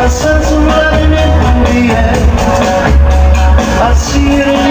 I sense it in the. I see it